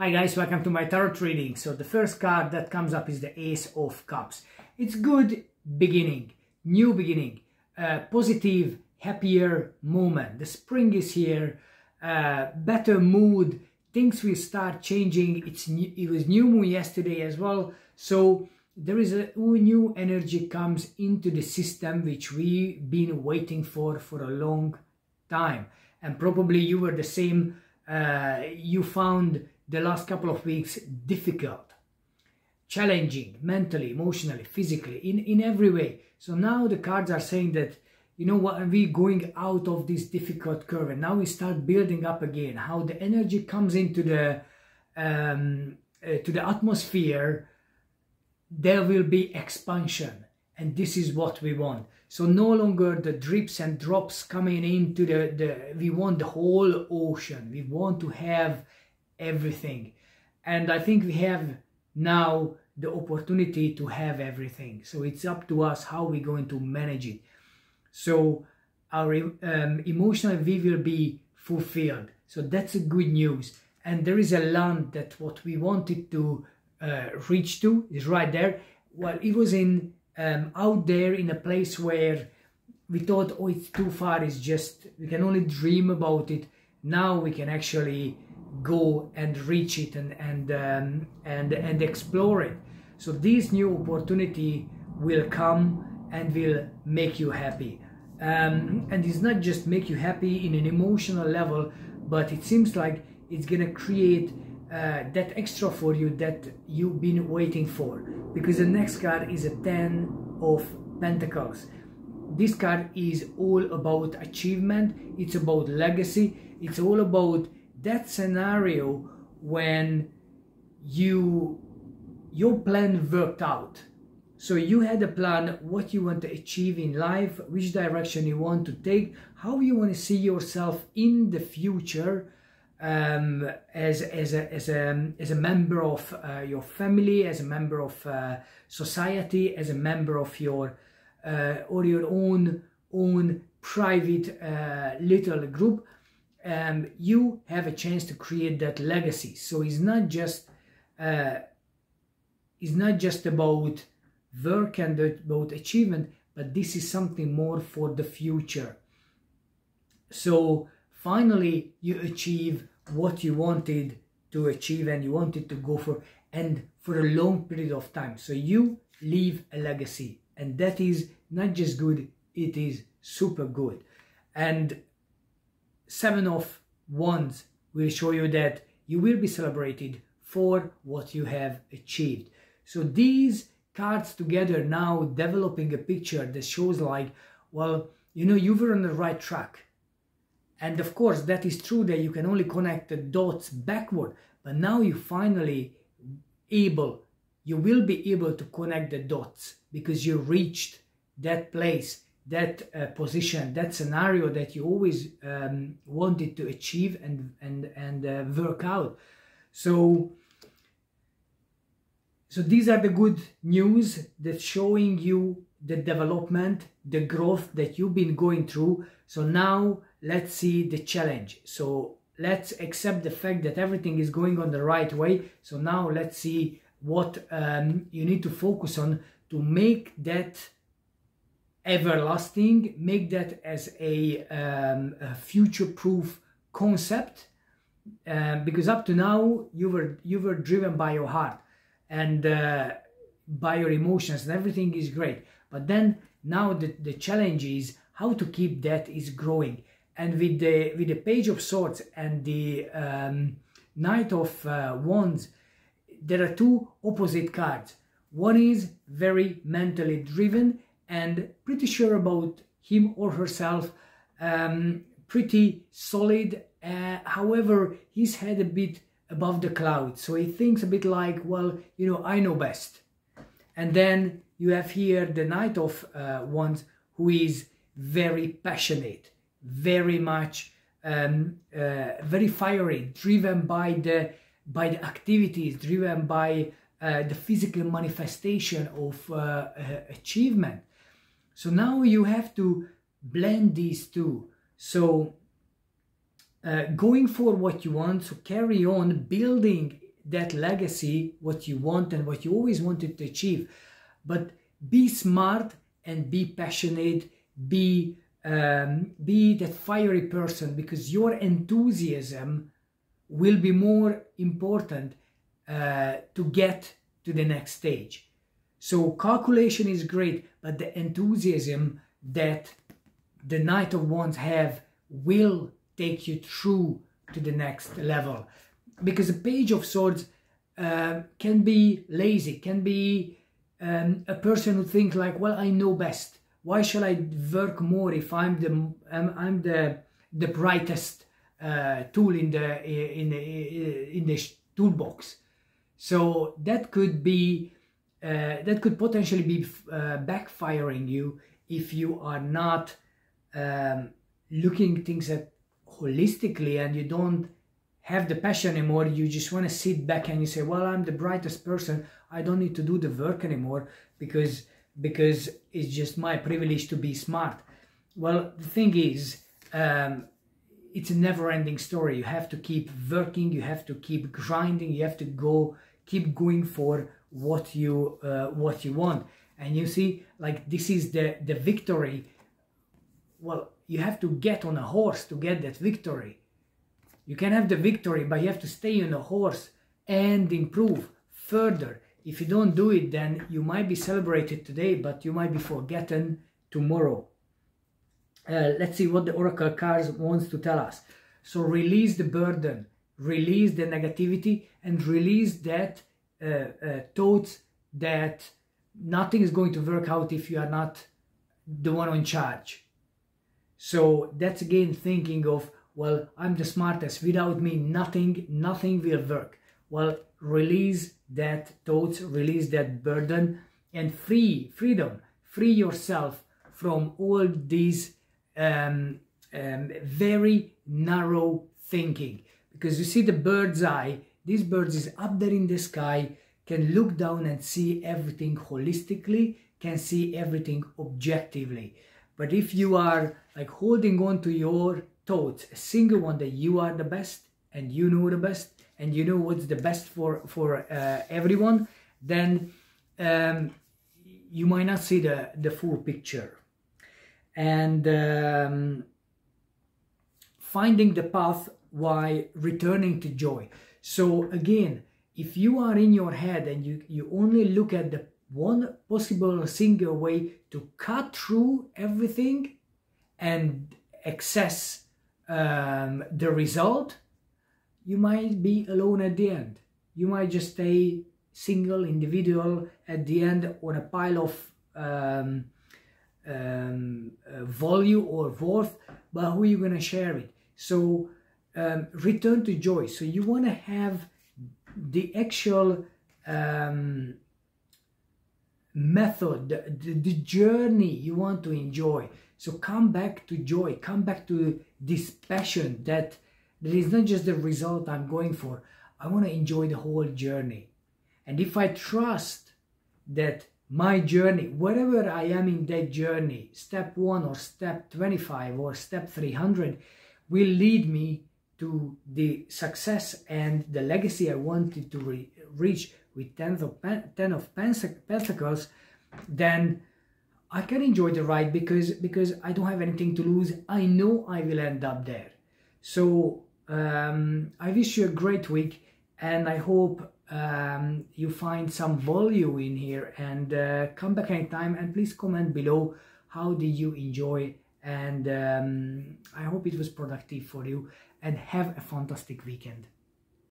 Hi guys, welcome to my tarot reading. So the first card that comes up is the Ace of Cups. It's good beginning, new beginning, uh, positive, happier moment. The spring is here, uh, better mood, things will start changing. It's new, It was new moon yesterday as well. So there is a new energy comes into the system which we've been waiting for for a long time. And probably you were the same, uh, you found the last couple of weeks difficult, challenging, mentally, emotionally, physically, in, in every way. So now the cards are saying that, you know what, we're going out of this difficult curve and now we start building up again, how the energy comes into the, um, uh, to the atmosphere, there will be expansion and this is what we want. So no longer the drips and drops coming into the, the we want the whole ocean. We want to have everything. And I think we have now the opportunity to have everything. So it's up to us how we're going to manage it. So our um, emotional we will be fulfilled. So that's a good news. And there is a land that what we wanted to uh, reach to is right there. Well, it was in um, out there in a place where we thought, oh, it's too far. It's just we can only dream about it. Now we can actually go and reach it and and um, and and explore it. So this new opportunity will come and will make you happy. Um, and it's not just make you happy in an emotional level but it seems like it's gonna create uh, that extra for you that you've been waiting for. Because the next card is a 10 of pentacles. This card is all about achievement. It's about legacy. It's all about that scenario when you your plan worked out. So you had a plan what you want to achieve in life which direction you want to take how you want to see yourself in the future um, as, as, a, as, a, as a member of uh, your family as a member of uh, society as a member of your uh, or your own own private uh, little group um, you have a chance to create that legacy. So it's not just uh, it's not just about work and about achievement, but this is something more for the future. So finally, you achieve what you wanted to achieve and you wanted to go for, and for a long period of time. So you leave a legacy, and that is not just good; it is super good. And seven of wands will show you that you will be celebrated for what you have achieved. So these cards together now developing a picture that shows like, well, you know, you were on the right track. And of course, that is true that you can only connect the dots backward, but now you finally able, you will be able to connect the dots because you reached that place that uh, position, that scenario that you always um, wanted to achieve and and and uh, work out. So so these are the good news that showing you the development, the growth that you've been going through. So now let's see the challenge. So let's accept the fact that everything is going on the right way. So now let's see what um, you need to focus on to make that everlasting, make that as a, um, a future-proof concept, um, because up to now you were you were driven by your heart and uh, by your emotions, and everything is great. But then now the, the challenge is how to keep that is growing. And with the with the Page of Swords and the um, Knight of uh, Wands, there are two opposite cards. One is very mentally driven and pretty sure about him or herself, um, pretty solid. Uh, however, his head a bit above the clouds, so he thinks a bit like, well, you know, I know best. And then you have here the Knight of uh, Wands, who is very passionate, very much, um, uh, very fiery, driven by the by the activities, driven by uh, the physical manifestation of uh, uh, achievement. So now you have to blend these two. So uh, going for what you want, so carry on building that legacy, what you want and what you always wanted to achieve. But be smart and be passionate, be um, be that fiery person because your enthusiasm will be more important uh, to get to the next stage. So calculation is great, the enthusiasm that the Knight of Wands have will take you through to the next level. Because a Page of Swords uh, can be lazy, can be um, a person who thinks like, well, I know best. Why shall I work more if I'm the I'm, I'm the the brightest uh, tool in the in the in the toolbox? So that could be uh, that could potentially be uh, backfiring you if you are not um, looking things at holistically and you don't have the passion anymore. You just want to sit back and you say well i'm the brightest person. I don't need to do the work anymore because because it's just my privilege to be smart. Well the thing is um, it's a never-ending story. You have to keep working. You have to keep grinding. You have to go keep going for what you uh, what you want and you see like this is the the victory well you have to get on a horse to get that victory you can have the victory, but you have to stay on the horse and improve further. If you don't do it, then you might be celebrated today, but you might be forgotten tomorrow. Uh, let's see what the Oracle cards wants to tell us. So release the burden, release the negativity, and release that thoughts that nothing is going to work out if you are not the one in charge. So that's again thinking of well, I'm the smartest. Without me, nothing, nothing will work. Well, release that thoughts, release that burden, and free freedom. Free yourself from all these um, um, very narrow thinking. Because you see the bird's eye, this birds is up there in the sky, can look down and see everything holistically, can see everything objectively. But if you are like holding on to your thoughts, a single one that you are the best and you know the best and you know what's the best for for uh, everyone, then um, you might not see the the full picture. And um, finding the path while returning to joy. So again, if you are in your head and you, you only look at the one possible single way to cut through everything and access um, the result, you might be alone at the end. You might just stay single, individual at the end on a pile of um, um, uh, or worth, but who are you going to share it? So um, return to joy. So you want to have the actual um, method, the, the, journey you want to enjoy. So come back to joy, come back to this passion that that is not just the result I'm going for. I want to enjoy the whole journey. And if I trust that my journey, wherever I am in that journey, step one or step 25 or step 300, will lead me to the success and the legacy I wanted to re reach with 10 of, ten of Pentacles, then I can enjoy the ride because because I don't have anything to lose. I know I will end up there. So um, I wish you a great week and I hope um, you find some value in here and uh, come back anytime and please comment below how did you enjoy and um, I hope it was productive for you and have a fantastic weekend.